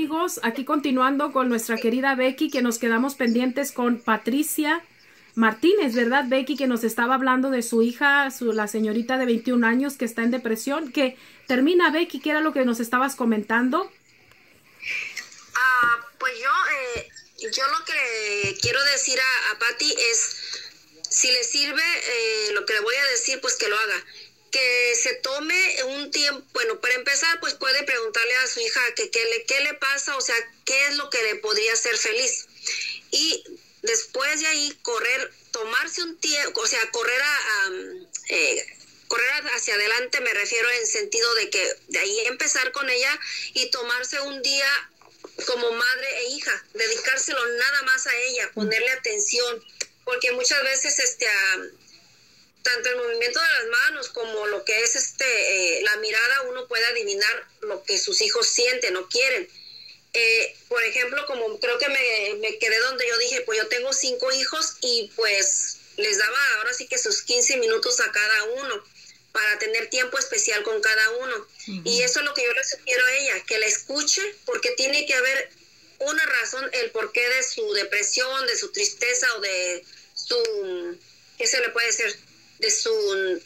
amigos, aquí continuando con nuestra querida Becky, que nos quedamos pendientes con Patricia Martínez, ¿verdad, Becky? Que nos estaba hablando de su hija, su, la señorita de 21 años que está en depresión, que termina, Becky, ¿qué era lo que nos estabas comentando? Ah, pues yo, eh, yo lo que quiero decir a, a Patti es, si le sirve eh, lo que le voy a decir, pues que lo haga que se tome un tiempo, bueno, para empezar, pues puede preguntarle a su hija que qué le, qué le pasa, o sea, qué es lo que le podría hacer feliz. Y después de ahí, correr, tomarse un tiempo, o sea, correr a, eh, correr hacia adelante, me refiero en sentido de que de ahí empezar con ella y tomarse un día como madre e hija, dedicárselo nada más a ella, ponerle atención, porque muchas veces este tanto el movimiento de las manos como lo que es este eh, la mirada uno puede adivinar lo que sus hijos sienten o quieren. Eh, por ejemplo como creo que me, me, quedé donde yo dije pues yo tengo cinco hijos y pues les daba ahora sí que sus 15 minutos a cada uno para tener tiempo especial con cada uno. Uh -huh. y eso es lo que yo le sugiero a ella que la escuche porque tiene que haber una razón el porqué de su depresión de su tristeza o de su qué se le puede decir de su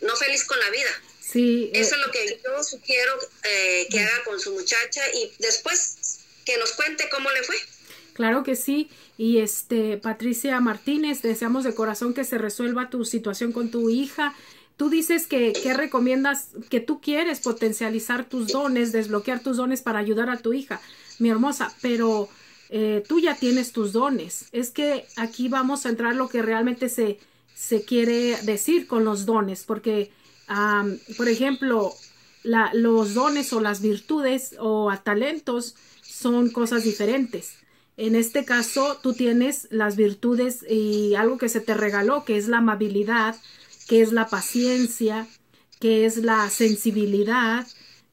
no feliz con la vida. Sí. Eso eh, es lo que yo sugiero eh, que haga con su muchacha y después que nos cuente cómo le fue. Claro que sí. Y este, Patricia Martínez, deseamos de corazón que se resuelva tu situación con tu hija. Tú dices que, que recomiendas, que tú quieres potencializar tus dones, desbloquear tus dones para ayudar a tu hija, mi hermosa, pero eh, tú ya tienes tus dones. Es que aquí vamos a entrar lo que realmente se, se quiere decir con los dones, porque, por ejemplo, la, los dones o las virtudes o talentos son cosas diferentes. En este caso, tú tienes las virtudes y algo que se te regaló, que es la amabilidad, que es la paciencia, que es la sensibilidad,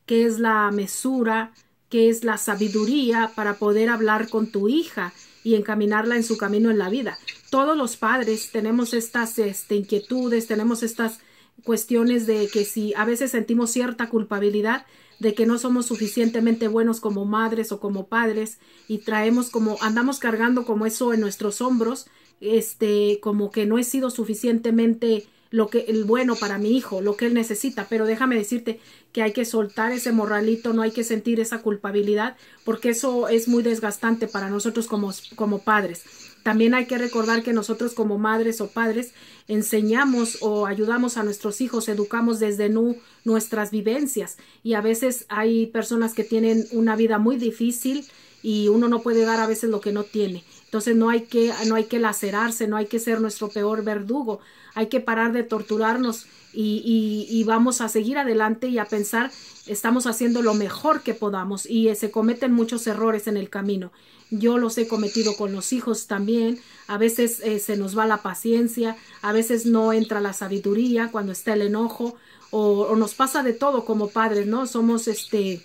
que es la mesura, que es la sabiduría para poder hablar con tu hija y encaminarla en su camino en la vida. Todos los padres tenemos estas este, inquietudes, tenemos estas cuestiones de que si a veces sentimos cierta culpabilidad de que no somos suficientemente buenos como madres o como padres y traemos como andamos cargando como eso en nuestros hombros, este como que no he sido suficientemente lo que el bueno para mi hijo, lo que él necesita, pero déjame decirte que hay que soltar ese morralito, no hay que sentir esa culpabilidad, porque eso es muy desgastante para nosotros como, como padres. También hay que recordar que nosotros como madres o padres enseñamos o ayudamos a nuestros hijos, educamos desde nu nuestras vivencias y a veces hay personas que tienen una vida muy difícil y uno no puede dar a veces lo que no tiene. Entonces no hay que no hay que lacerarse, no hay que ser nuestro peor verdugo hay que parar de torturarnos y, vamos a seguir adelante y a pensar estamos haciendo lo mejor que podamos y eh, se cometen muchos errores en el camino. Yo los he cometido con los hijos también. A veces eh, se nos va la paciencia, a veces no entra la sabiduría cuando está el enojo o, nos pasa de todo como padres, ¿no? Somos este,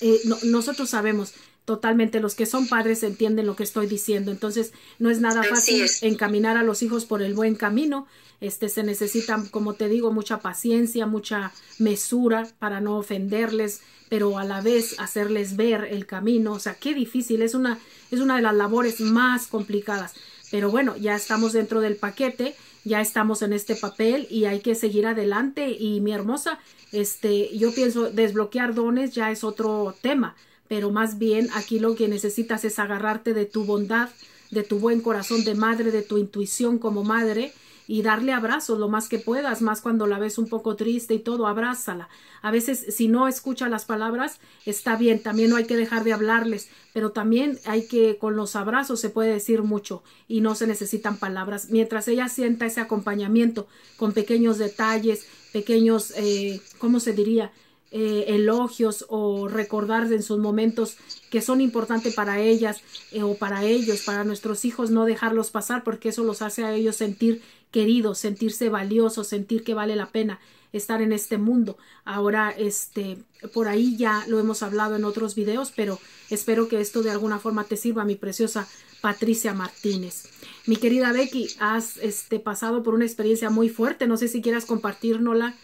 eh, no, nosotros sabemos totalmente los que son padres entienden lo que estoy diciendo. Entonces no es nada fácil es. encaminar a los hijos por el buen camino. Este se necesita como te digo mucha paciencia mucha mesura para no ofenderles pero a la vez hacerles ver el camino. O sea qué difícil es una es una de las labores más complicadas. Pero bueno ya estamos dentro del paquete ya estamos en este papel y hay que seguir adelante. Y mi hermosa este yo pienso desbloquear dones ya es otro tema pero más bien aquí lo que necesitas es agarrarte de tu bondad, de tu buen corazón de madre, de tu intuición como madre y darle abrazos lo más que puedas, más cuando la ves un poco triste y todo, abrázala. A veces si no escucha las palabras, está bien, también no hay que dejar de hablarles, pero también hay que con los abrazos se puede decir mucho y no se necesitan palabras. Mientras ella sienta ese acompañamiento con pequeños detalles, pequeños, eh, ¿cómo se diría? Eh, elogios o recordar en sus momentos que son importantes para ellas eh, o para ellos, para nuestros hijos, no dejarlos pasar porque eso los hace a ellos sentir queridos, sentirse valiosos, sentir que vale la pena estar en este mundo. Ahora, este, por ahí ya lo hemos hablado en otros videos, pero espero que esto de alguna forma te sirva, mi preciosa Patricia Martínez. Mi querida Becky, has este, pasado por una experiencia muy fuerte, no sé si quieras compartirnosla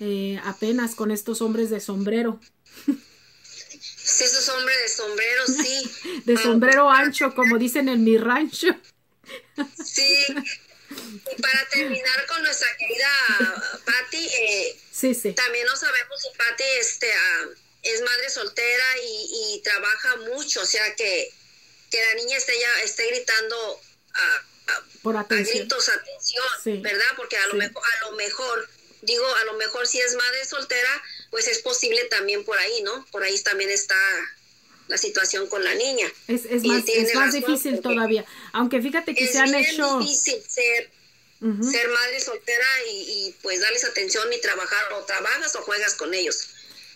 eh, apenas con estos hombres de sombrero. Sí, esos hombres de sombrero, sí. de sombrero ancho, como dicen en mi rancho. sí. Y para terminar con nuestra querida Patti, eh, sí, sí. también no sabemos si Patti este, ah, es madre soltera y, trabaja mucho, o sea que, que la niña esté ya esté gritando a, Por atención. gritos atención, ¿verdad? Porque a lo, mejor, a lo mejor, digo, a lo mejor si es madre soltera, pues es posible también por ahí, ¿no? Por ahí también está la situación con la niña. Es, es más, es más difícil todavía. Aunque fíjate que se han hecho... Es difícil ser, ser madre soltera y, pues darles atención y trabajar, o trabajas o juegas con ellos.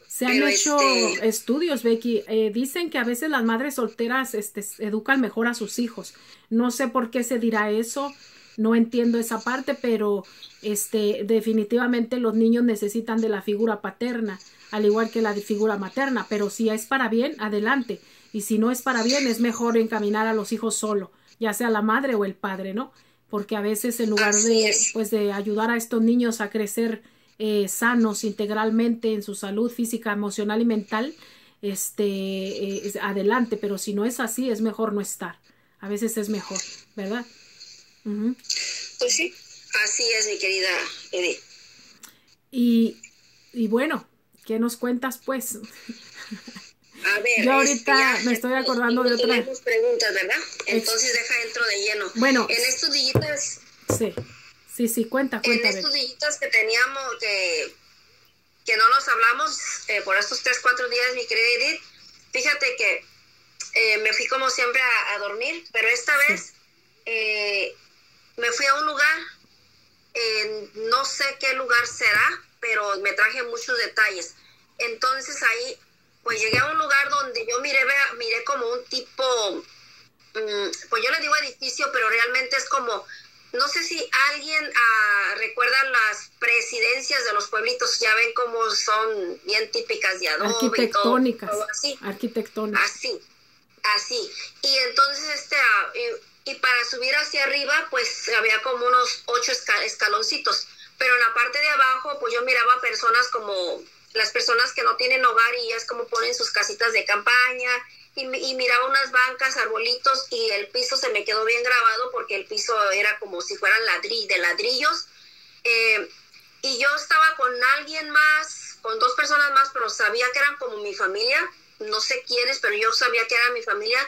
Se han hecho este estudios, Becky. Eh, dicen que a veces las madres solteras este, educan mejor a sus hijos. No sé por qué se dirá eso. No entiendo esa parte, pero este, definitivamente los niños necesitan de la figura paterna al igual que la figura materna, pero si es para bien, adelante, y si no es para bien, es mejor encaminar a los hijos solo, ya sea la madre o el padre, ¿no? Porque a veces en lugar de, pues, de ayudar a estos niños a crecer eh, sanos integralmente en su salud física, emocional y mental, este, eh, adelante, pero si no es así, es mejor no estar. A veces es mejor, ¿verdad? Pues sí, así es, mi querida Edith. Y, y bueno, ¿Qué nos cuentas, pues? A ver, yo ahorita me estoy acordando de otra. Tenemos preguntas, ¿verdad? Entonces deja entro de lleno. Bueno. En estos dillitas. Sí, sí, sí, cuenta, cuenta. En estos dillitas que teníamos, que, que no nos hablamos eh, por estos tres, cuatro días, mi querida Edith, fíjate que eh, me fui como siempre a, dormir, pero esta vez eh, me fui a un lugar, no sé qué lugar será, pero me traje muchos detalles. Entonces ahí, pues llegué a un lugar donde yo miré, miré como un tipo, mm, pues yo le digo edificio, pero realmente es como, no sé si alguien ah, recuerda las presidencias de los pueblitos, ya ven cómo son bien típicas de adobe. Arquitectónicas. así. Arquitectónicas. Así, así. Y entonces, este, ah, y, para subir hacia arriba, pues había como unos ocho escaloncitos pero en la parte de abajo, pues yo miraba personas como las personas que no tienen hogar y es como ponen sus casitas de campaña y, miraba unas bancas, arbolitos y el piso se me quedó bien grabado porque el piso era como si fueran de ladrillos. Eh, y yo estaba con alguien más, con dos personas más, pero sabía que eran como mi familia, no sé quiénes, pero yo sabía que era mi familia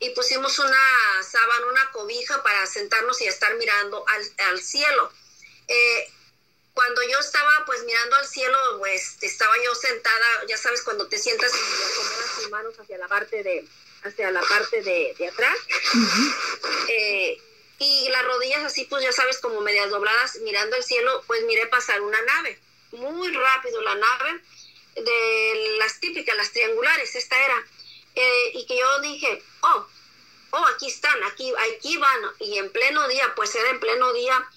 y pusimos una sábana, una cobija para sentarnos y estar mirando al, al cielo. Eh, cuando yo estaba pues mirando al cielo, pues estaba yo sentada, ya sabes, cuando te sientas y acomodas tus manos hacia la parte de, hacia la parte de, atrás. Eh, y las rodillas así, pues ya sabes, como medias dobladas, mirando el cielo, pues miré pasar una nave. Muy rápido la nave, de las típicas, las triangulares, esta era. Eh, y que yo dije, oh, oh, aquí están, aquí, aquí van. Y en pleno día, pues era en pleno día,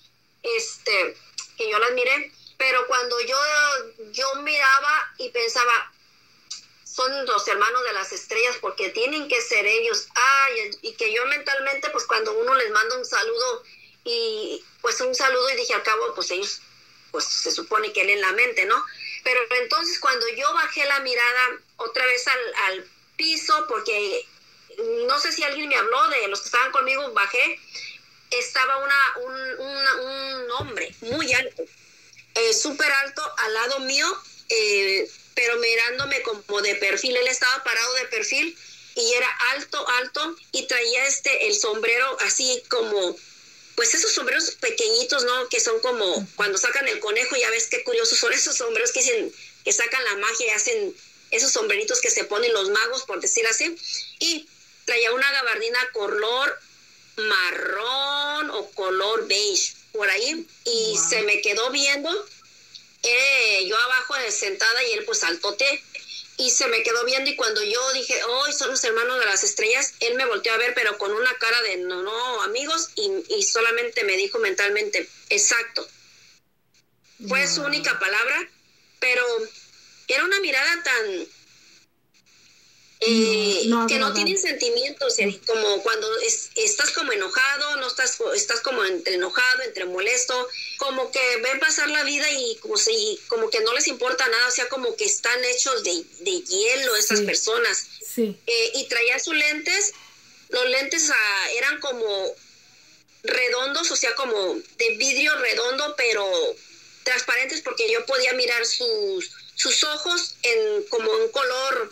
este, que yo las miré, pero cuando yo, yo miraba y pensaba, son los hermanos de las estrellas porque tienen que ser ellos, ay, y que yo mentalmente, pues cuando uno les manda un saludo y pues un saludo y dije al cabo, pues ellos, pues se supone que leen la mente, ¿no? Pero entonces cuando yo bajé la mirada otra vez al, al piso, porque no sé si alguien me habló de los que estaban conmigo, bajé estaba una, un, hombre muy alto, eh, súper alto al lado mío, eh, pero mirándome como de perfil. Él estaba parado de perfil y era alto, alto y traía este el sombrero así como pues esos sombreros pequeñitos, ¿no? Que son como cuando sacan el conejo, ya ves qué curiosos son esos sombreros que dicen que sacan la magia y hacen esos sombreritos que se ponen los magos, por decir así. Y traía una gabardina color marrón o color beige por ahí y se me quedó viendo eh, yo abajo sentada y él pues altote y se me quedó viendo y cuando yo dije hoy son los hermanos de las estrellas él me volteó a ver pero con una cara de no no amigos y, solamente me dijo mentalmente exacto fue su única palabra pero era una mirada tan eh, que no tienen sentimientos, como cuando estás como enojado, no estás, estás como entre enojado, entre molesto, como que ven pasar la vida y como si, como que no les importa nada, o sea, como que están hechos de, hielo esas personas. Sí. Eh, y traía sus lentes, los lentes ah, eran como redondos, o sea, como de vidrio redondo, pero transparentes porque yo podía mirar sus, sus ojos en como un color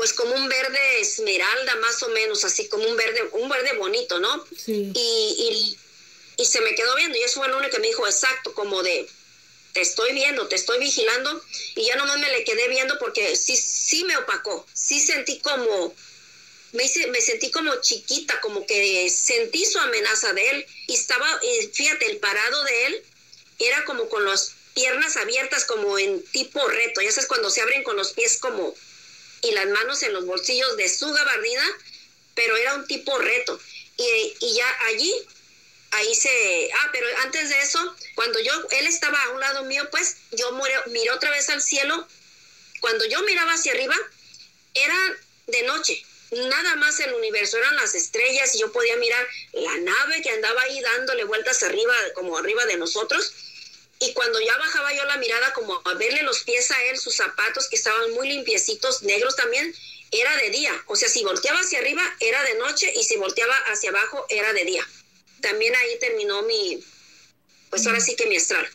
pues como un verde esmeralda más o menos, así como un verde, un verde bonito, ¿no? Sí. Y, y, se me quedó viendo y eso fue lo único que me dijo exacto, como de, te estoy viendo, te estoy vigilando y ya nomás me le quedé viendo porque sí, sí me opacó, sí sentí como, me, me sentí como chiquita, como que sentí su amenaza de él y estaba, fíjate, el parado de él era como con las piernas abiertas, como en tipo reto, ya sabes, cuando se abren con los pies como y las manos en los bolsillos de su gabardina, pero era un tipo reto. Y, y ya allí, ahí se... Ah, pero antes de eso, cuando yo, él estaba a un lado mío, pues yo miré otra vez al cielo. Cuando yo miraba hacia arriba, era de noche. Nada más el universo, eran las estrellas y yo podía mirar la nave que andaba ahí dándole vueltas arriba, como arriba de nosotros y cuando ya bajaba yo la mirada como a verle los pies a él, sus zapatos que estaban muy limpiecitos, negros también, era de día. O sea, si volteaba hacia arriba era de noche y si volteaba hacia abajo era de día. También ahí terminó mi, pues ahora sí que mi astral.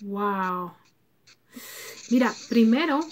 Wow. Mira, primero,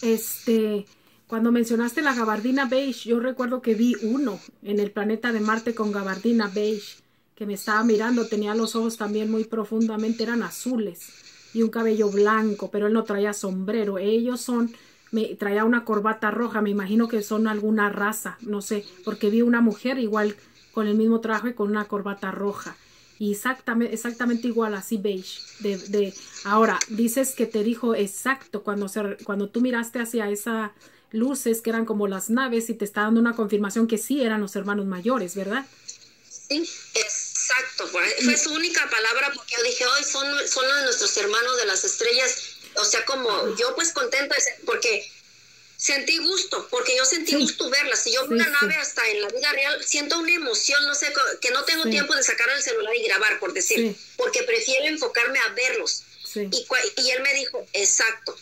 este, cuando mencionaste la gabardina beige, yo recuerdo que vi uno en el planeta de Marte con gabardina beige que me estaba mirando, tenía los ojos también muy profundamente, eran azules y un cabello blanco, pero él no traía sombrero. Ellos son, me traía una corbata roja, me imagino que son alguna raza, no sé, porque vi una mujer igual con el mismo traje con una corbata roja. Y exactamente, exactamente igual, así beige. De, de, ahora, dices que te dijo exacto cuando, se, cuando tú miraste hacia esas luces que eran como las naves y te está dando una confirmación que sí eran los hermanos mayores, ¿verdad? Sí, Exacto, fue su única palabra porque yo dije, hoy son, son nuestros hermanos de las estrellas. O sea, como yo pues contenta porque sentí gusto, porque yo sentí gusto verlas. Si yo veo una nave hasta en la vida real, siento una emoción, no sé, que no tengo tiempo de sacar el celular y grabar, por decir, porque prefiero enfocarme a verlos. Y, y él me dijo, exacto,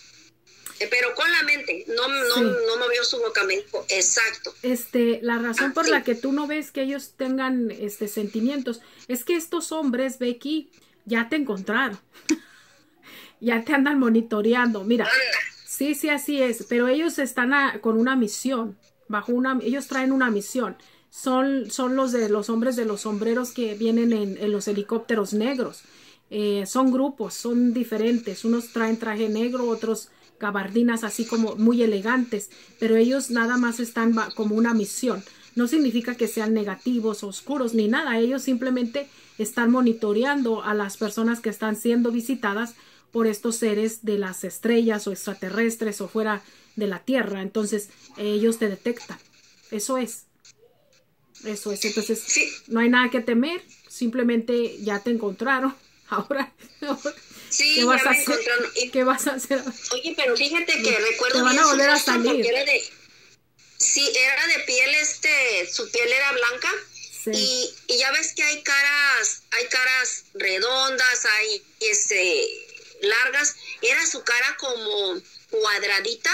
pero con la mente, no, no, no movió su boca, me dijo, exacto. Este, la razón por la que tú no ves que ellos tengan este sentimientos es que estos hombres, Becky, ya te encontraron. ya te andan monitoreando. Mira, sí, sí, así es, pero ellos están con una misión, bajo una, ellos traen una misión. Son, son los de los hombres de los sombreros que vienen en, los helicópteros negros. Eh, son grupos, son diferentes. Unos traen traje negro, otros gabardinas así como muy elegantes, pero ellos nada más están como una misión. No significa que sean negativos, oscuros, ni nada. Ellos simplemente están monitoreando a las personas que están siendo visitadas por estos seres de las estrellas o extraterrestres o fuera de la Tierra. Entonces, ellos te detectan. Eso es. Eso es. Entonces, no hay nada que temer. Simplemente ya te encontraron. Ahora, ahora Sí, ¿Qué vas, a hacer? ¿Qué vas a hacer? Oye, pero fíjate que recuerdo Te van a volver a salir. Era de, sí, era de piel, este, su piel era blanca. Y, y, ya ves que hay caras, hay caras redondas, hay este largas. Era su cara como cuadradita,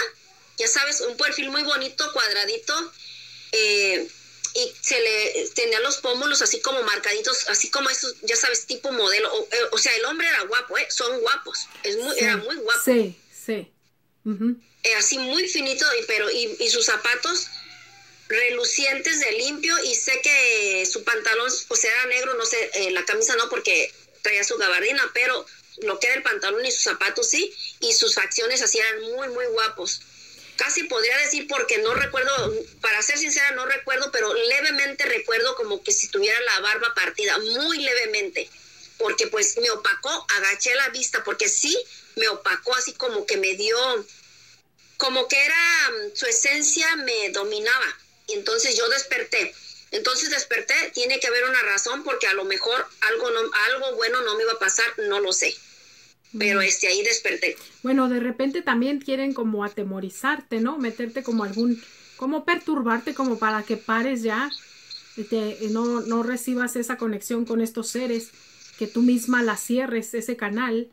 ya sabes, un perfil muy bonito, cuadradito. Eh, y se le tenía los pómulos así como marcaditos, así como esos, ya sabes, tipo modelo. O, eh, sea, el hombre era guapo, ¿eh? Son guapos. Es muy, Era muy guapo. Sí, sí. Eh, así muy finito, y, pero y, y, sus zapatos relucientes de limpio y sé que su pantalón pues era negro, no sé, eh, la camisa no porque traía su gabardina, pero lo que era el pantalón y sus zapatos sí, y sus facciones así eran muy, muy guapos casi podría decir porque no recuerdo, para ser sincera no recuerdo, pero levemente recuerdo como que si tuviera la barba partida, muy levemente, porque pues me opacó, agaché la vista, porque sí me opacó así como que me dio, como que era, su esencia me dominaba, y entonces yo desperté. Entonces desperté, tiene que haber una razón porque a lo mejor algo, no, algo bueno no me iba a pasar, no lo sé. Pero este ahí desperté. Bueno, de repente también quieren como atemorizarte, ¿no? Meterte como algún, como perturbarte como para que pares ya, te, no, no recibas esa conexión con estos seres, que tú misma la cierres, ese canal,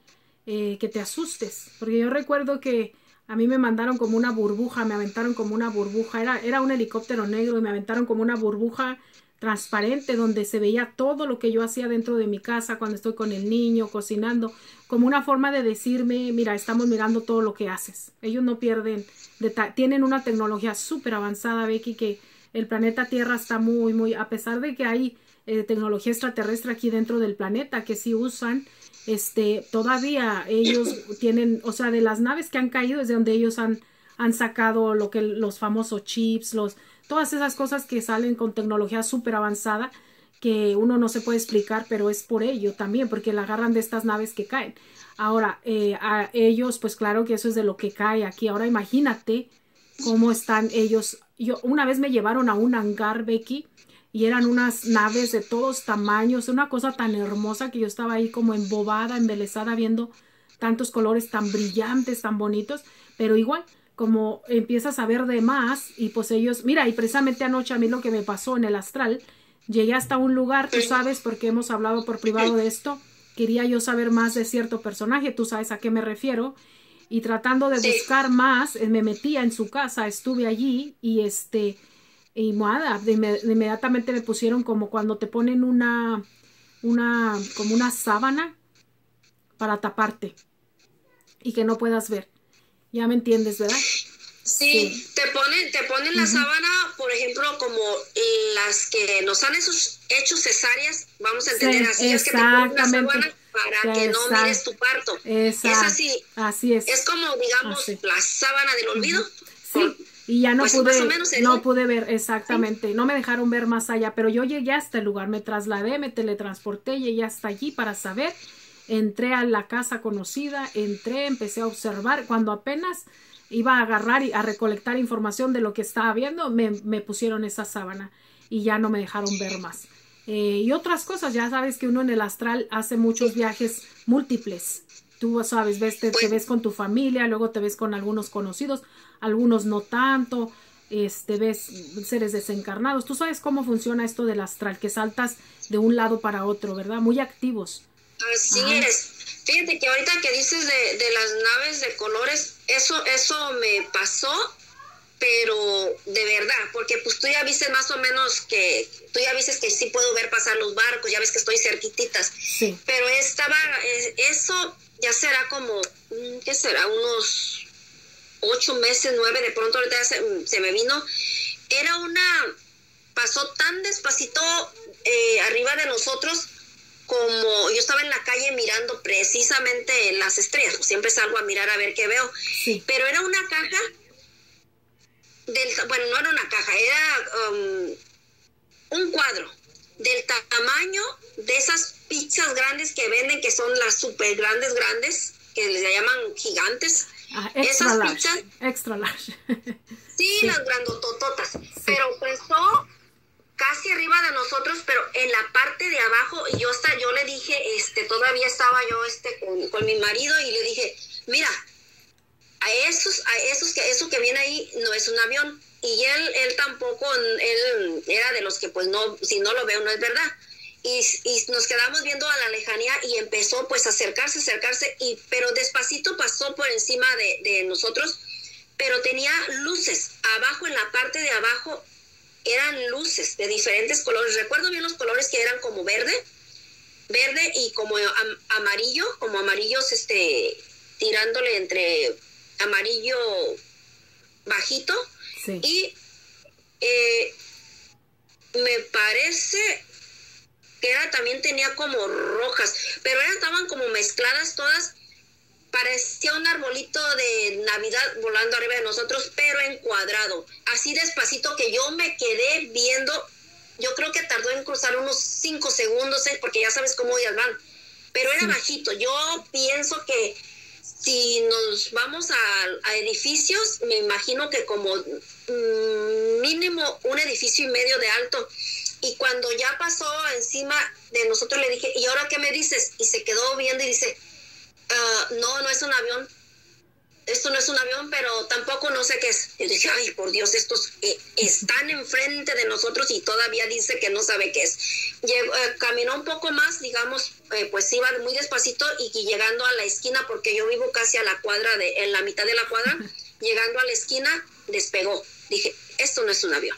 eh, que te asustes. Porque yo recuerdo que a mí me mandaron como una burbuja, me aventaron como una burbuja, era, era un helicóptero negro y me aventaron como una burbuja transparente donde se veía todo lo que yo hacía dentro de mi casa cuando estoy con el niño cocinando, como una forma de decirme, mira, estamos mirando todo lo que haces. Ellos no pierden, tienen una tecnología súper avanzada, Becky, que el planeta Tierra está muy, muy, a pesar de que hay eh, tecnología extraterrestre aquí dentro del planeta que sí usan, este, todavía ellos tienen, o sea, de las naves que han caído es de donde ellos han, han sacado lo que los famosos chips, los, todas esas cosas que salen con tecnología súper avanzada que uno no se puede explicar, pero es por ello también, porque la agarran de estas naves que caen. Ahora, eh, a ellos, pues claro que eso es de lo que cae aquí. Ahora imagínate cómo están ellos. Yo una vez me llevaron a un hangar, Becky, y eran unas naves de todos tamaños, una cosa tan hermosa que yo estaba ahí como embobada, embelesada, viendo tantos colores tan brillantes, tan bonitos, pero igual como empiezas a ver de más y pues ellos, mira, y precisamente anoche a mí lo que me pasó en el astral, llegué hasta un lugar, tú sabes, porque hemos hablado por privado de esto, quería yo saber más de cierto personaje, tú sabes a qué me refiero, y tratando de buscar más, eh, me metía en su casa, estuve allí y este, y nada, inmediatamente me pusieron como cuando te ponen una, una, como una sábana para taparte y que no puedas ver. Ya me entiendes, ¿verdad? Sí, te ponen, te ponen la sábana, por ejemplo, como las que nos han hecho cesáreas, vamos a entender así, es que te ponen la sábana para que no mires tu parto. Es así. Así es. Es como, digamos, la sábana del olvido. Sí. y ya no pues, pude, no pude ver exactamente, no me dejaron ver más allá, pero yo llegué hasta el lugar, me trasladé, me teletransporté, llegué hasta allí para saber entré a la casa conocida, entré, empecé a observar, cuando apenas iba a agarrar y a recolectar información de lo que estaba viendo, me, pusieron esa sábana y ya no me dejaron ver más. Eh, y otras cosas, ya sabes que uno en el astral hace muchos viajes múltiples. Tú sabes, ves, te, ves con tu familia, luego te ves con algunos conocidos, algunos no tanto, este, ves seres desencarnados. Tú sabes cómo funciona esto del astral, que saltas de un lado para otro, ¿verdad? Muy activos. Así es. Fíjate que ahorita que dices de, de, las naves de colores, eso, eso me pasó, pero de verdad, porque pues tú ya viste más o menos que, tú ya viste que sí puedo ver pasar los barcos, ya ves que estoy cerquititas. Sí. Pero estaba, eso ya será como, mm, ¿qué será? Unos ocho meses, nueve, de pronto ahorita se, se me vino. Era una, pasó tan despacito eh, arriba de nosotros como yo estaba en la calle mirando precisamente las estrellas, pues, siempre salgo a mirar a ver qué veo, pero era una caja, del, bueno, no era una caja, era um, un cuadro del tamaño de esas pizzas grandes que venden, que son las super grandes, grandes, que les llaman gigantes. Ah, esas pizzas. Extra large. sí, las grandotototas. Pero pesó casi arriba de nosotros, pero en la parte de abajo, y yo hasta yo le dije, este, todavía estaba yo este con, mi marido y le dije, mira, a esos, a esos que eso que viene ahí no es un avión. Y él, él tampoco, él era de los que pues no, si no lo veo no es verdad. Y, y, nos quedamos viendo a la lejanía y empezó pues a acercarse, acercarse, y, pero despacito pasó por encima de, de nosotros, pero tenía luces abajo, en la parte de abajo, eran luces de diferentes colores. Recuerdo bien los colores que eran como verde, verde y como amarillo, como amarillos, este, tirándole entre amarillo bajito. Y eh, me parece que era, también tenía como rojas, pero eran, estaban como mezcladas todas parecía un arbolito de Navidad volando arriba de nosotros, pero encuadrado, así despacito que yo me quedé viendo, yo creo que tardó en cruzar unos cinco segundos, ¿eh? porque ya sabes cómo ellas van, pero era bajito, yo pienso que si nos vamos a, edificios, me imagino que como mm, mínimo un edificio y medio de alto, y cuando ya pasó encima de nosotros le dije, ¿y ahora qué me dices? Y se quedó viendo y dice, ah, no, no es un avión. Esto no es un avión, pero tampoco no sé qué es. Y dije, ay, por Dios, estos eh, están enfrente de nosotros y todavía dice que no sabe qué es. Llegó, eh, caminó un poco más, digamos, eh, pues iba muy despacito y, llegando a la esquina, porque yo vivo casi a la cuadra, de, en la mitad de la cuadra, llegando a la esquina, despegó. Dije, esto no es un avión.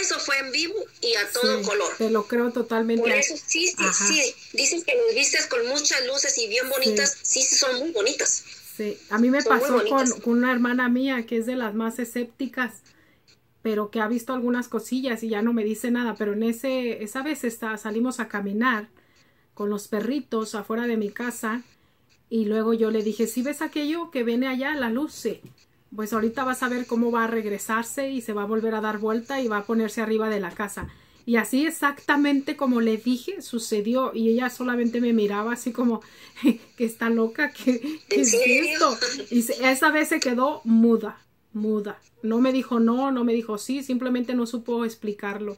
Eso fue en vivo y a todo color. Te lo creo totalmente. Por eso sí, sí, sí. Dicen que los vistes con muchas luces y bien bonitas, sí, sí son muy bonitas. Sí, a mí me pasó con, una hermana mía que es de las más escépticas, pero que ha visto algunas cosillas y ya no me dice nada, pero en ese, esa vez está, salimos a caminar con los perritos afuera de mi casa y luego yo le dije, si ves aquello que viene allá, la luz, sí pues ahorita vas a ver cómo va a regresarse y se va a volver a dar vuelta y va a ponerse arriba de la casa. Y así exactamente como le dije, sucedió. Y ella solamente me miraba así como, que está loca, que, es esto? Y esa vez se quedó muda, muda. No me dijo no, no me dijo sí, simplemente no supo explicarlo.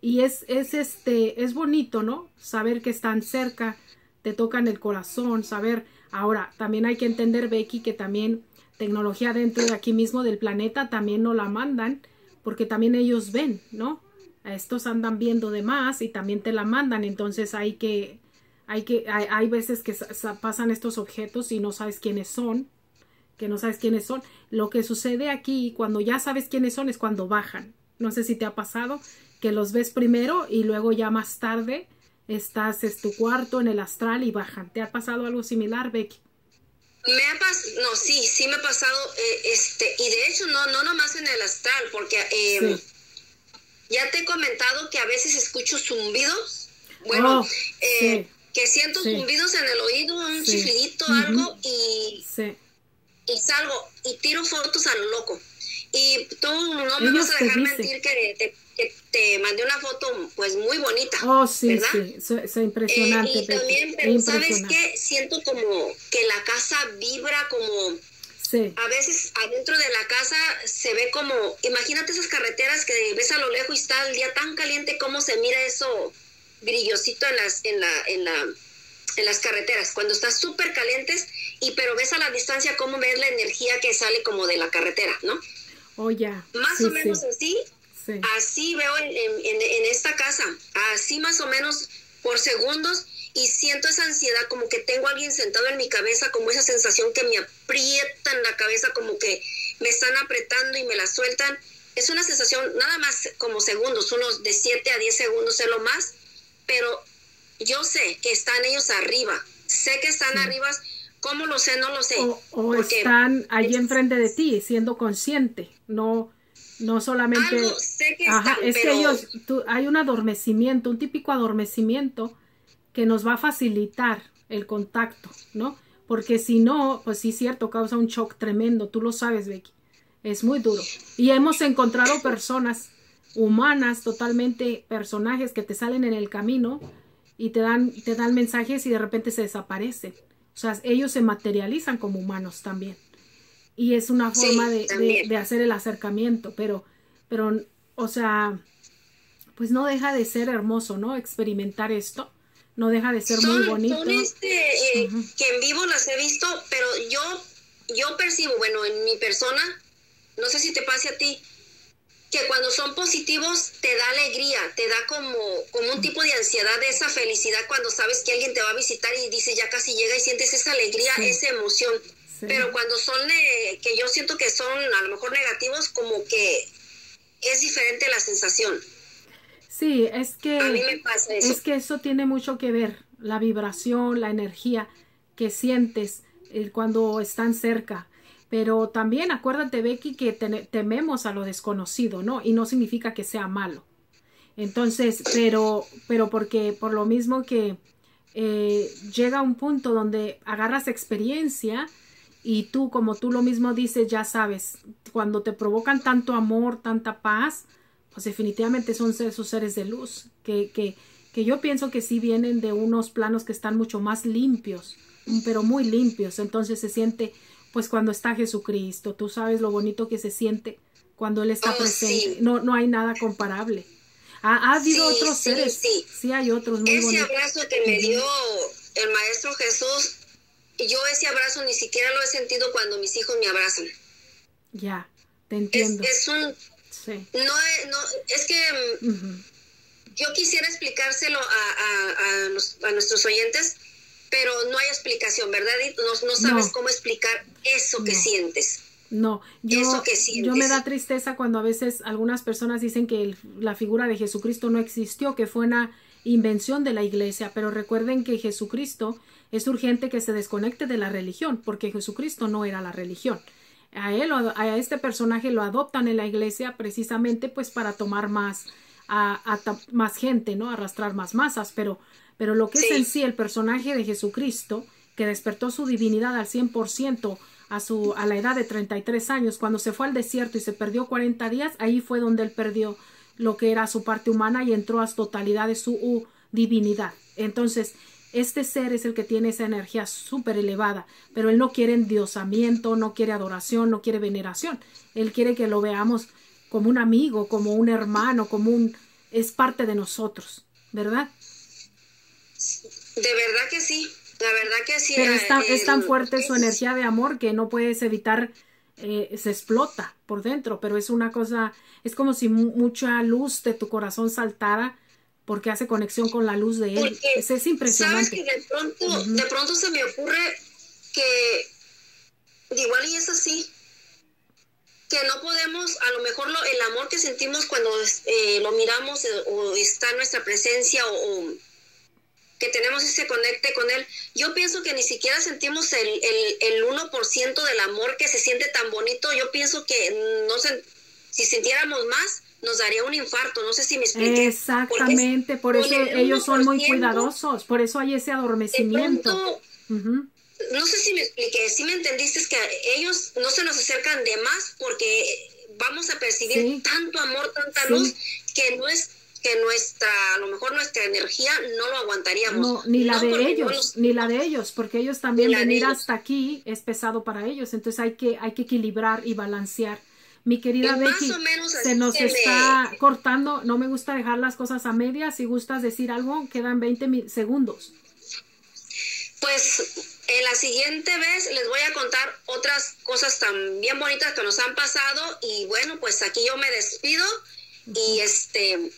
Y es, es este, es bonito, ¿no? Saber que están cerca, te tocan el corazón, saber. Ahora, también hay que entender, Becky, que también tecnología dentro de aquí mismo del planeta también no la mandan porque también ellos ven, ¿no? Estos andan viendo de más y también te la mandan, entonces hay que, hay que, hay, veces que pasan estos objetos y no sabes quiénes son, que no sabes quiénes son. Lo que sucede aquí cuando ya sabes quiénes son es cuando bajan. No sé si te ha pasado que los ves primero y luego ya más tarde estás en tu cuarto en el astral y bajan. ¿Te ha pasado algo similar, Becky? Me ha pasado, no, sí, sí me ha pasado, eh, este, y de hecho no, no nomás en el astral, porque eh, ya te he comentado que a veces escucho zumbidos, bueno, oh, eh, que siento zumbidos en el oído, un chiflidito, algo, y, y salgo y tiro fotos a lo loco. Y tú no me vas a dejar mentir que te que te mandé una foto pues muy bonita. Oh, sí, sí, es impresionante. Eh, y también, pero ¿sabes qué? Siento como que la casa vibra como... Sí. A veces adentro de la casa se ve como, imagínate esas carreteras que ves a lo lejos y está el día tan caliente, cómo se mira eso brillosito en las, en la, en la, en las carreteras, cuando está súper calientes, y pero ves a la distancia cómo ves la energía que sale como de la carretera, ¿no? Oh, ya. Más o menos así, Así veo en, esta casa, así más o menos por segundos y siento esa ansiedad, como que tengo a alguien sentado en mi cabeza, como esa sensación que me aprieta en la cabeza, como que me están apretando y me la sueltan. Es una sensación nada más como segundos, unos de 7 a 10 segundos es lo más, pero yo sé que están ellos arriba, sé que están arriba, ¿cómo lo sé? No lo sé. O, están allí enfrente de ti, siendo consciente, no no solamente... es que ellos, hay un adormecimiento, un típico adormecimiento que nos va a facilitar el contacto, ¿no? Porque si no, pues sí, cierto, causa un shock tremendo, tú lo sabes, Becky. Es muy duro. Y hemos encontrado personas humanas, totalmente personajes que te salen en el camino y te dan, te dan mensajes y de repente se desaparecen. O sea, ellos se materializan como humanos también y es una forma de, de, hacer el acercamiento, pero, pero, o sea, pues no deja de ser hermoso, ¿no? Experimentar esto, no deja de ser muy bonito. Son este, eh, que en vivo las he visto, pero yo, yo percibo, bueno, en mi persona, no sé si te pase a ti, que cuando son positivos te da alegría, te da como, como un tipo de ansiedad, de esa felicidad cuando sabes que alguien te va a visitar y dice ya casi llega y sientes esa alegría, esa emoción. Pero cuando son, que yo siento que son a lo mejor negativos, como que es diferente la sensación. Sí, es que... A mí me pasa eso. Es que eso tiene mucho que ver, la vibración, la energía que sientes eh, cuando están cerca. Pero también acuérdate, Becky, que tememos a lo desconocido, ¿no? Y no significa que sea malo. Entonces, pero, pero porque por lo mismo que eh, llega un punto donde agarras experiencia y tú, como tú lo mismo dices, ya sabes, cuando te provocan tanto amor, tanta paz, pues definitivamente son esos seres de luz, que, que, que yo pienso que sí vienen de unos planos que están mucho más limpios, pero muy limpios. Entonces se siente, pues cuando está Jesucristo, tú sabes lo bonito que se siente cuando Él está oh, presente. No, no hay nada comparable. Ha, habido otros seres, sí. hay otros muy Ese abrazo que me dio el Maestro Jesús yo ese abrazo ni siquiera lo he sentido cuando mis hijos me abrazan. Ya, te entiendo. Es, un... Sí. No, no, es que yo quisiera explicárselo a, a, nuestros oyentes, pero no hay explicación, ¿verdad? No, no sabes cómo explicar eso que sientes. No, yo, yo me da tristeza cuando a veces algunas personas dicen que la figura de Jesucristo no existió, que fue una invención de la iglesia, pero recuerden que Jesucristo es urgente que se desconecte de la religión, porque Jesucristo no era la religión. A él, a este personaje lo adoptan en la iglesia precisamente pues para tomar más, a, más gente, ¿no? Arrastrar más masas, pero, pero lo que es en sí el personaje de Jesucristo, que despertó su divinidad al 100%, a, su, a la edad de 33 años, cuando se fue al desierto y se perdió 40 días, ahí fue donde él perdió lo que era su parte humana y entró a totalidad de su divinidad. Entonces, este ser es el que tiene esa energía súper elevada, pero él no quiere endiosamiento, no quiere adoración, no quiere veneración. Él quiere que lo veamos como un amigo, como un hermano, como un... es parte de nosotros, ¿verdad? De verdad que sí. La verdad que sí. Pero es tan, fuerte su energía de amor que no puedes evitar, eh, se explota por dentro, pero es una cosa, es como si mucha luz de tu corazón saltara porque hace conexión con la luz de él. es, es, impresionante. Sabes que de pronto, de pronto se me ocurre que igual y es así, que no podemos, a lo mejor lo, el amor que sentimos cuando eh, lo miramos eh, o está en nuestra presencia o que tenemos ese conecte con Él. Yo pienso que ni siquiera sentimos el, el, el 1% del amor que se siente tan bonito. Yo pienso que no sé si sintiéramos más, nos daría un infarto. No sé si me expliqué. Exactamente, por eso ellos son muy cuidadosos, por eso hay ese adormecimiento. No sé si me expliqué, si me entendiste, es que ellos no se nos acercan de más porque vamos a percibir tanto amor, tanta luz, que no es que nuestra, a lo mejor nuestra energía no lo aguantaríamos. No, ni la de ellos, ni la de ellos, porque ellos también venir hasta aquí es pesado para ellos, entonces hay que, hay que equilibrar y balancear. Mi querida Becky, se nos está cortando, no me gusta dejar las cosas a medias, si gustas decir algo, quedan 20 segundos. Pues en la siguiente vez les voy a contar otras cosas tan bien bonitas que nos han pasado. Y bueno, pues aquí yo me despido. Y este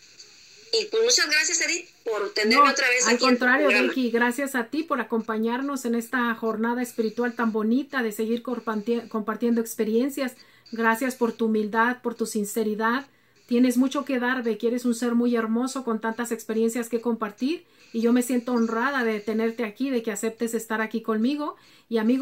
y pues muchas gracias, Edith, por tenerme otra vez al aquí. Al contrario, Vicky, gracias a ti por acompañarnos en esta jornada espiritual tan bonita de seguir compartiendo experiencias. Gracias por tu humildad, por tu sinceridad. Tienes mucho que dar, Becky, eres un ser muy hermoso con tantas experiencias que compartir y yo me siento honrada de tenerte aquí, de que aceptes estar aquí conmigo y amigos